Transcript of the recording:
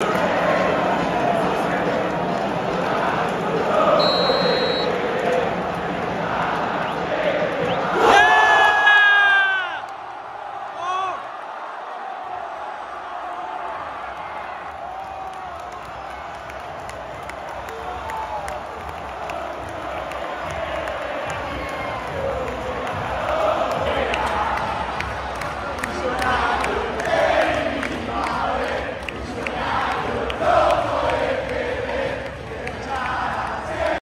you